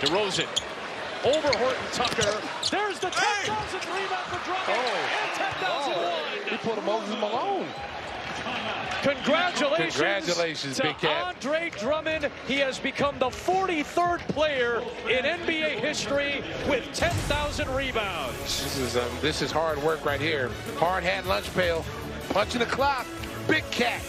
DeRozan over Horton Tucker. There's the 10,000 rebound for Drummond. Oh. And 10,001. He put a Moses Malone. Congratulations, Congratulations, to Big Cat. Andre Drummond. He has become the 43rd player in NBA history with 10,000 rebounds. This is um, this is hard work right here. Hard hat lunch pail, punching the clock. Big cat.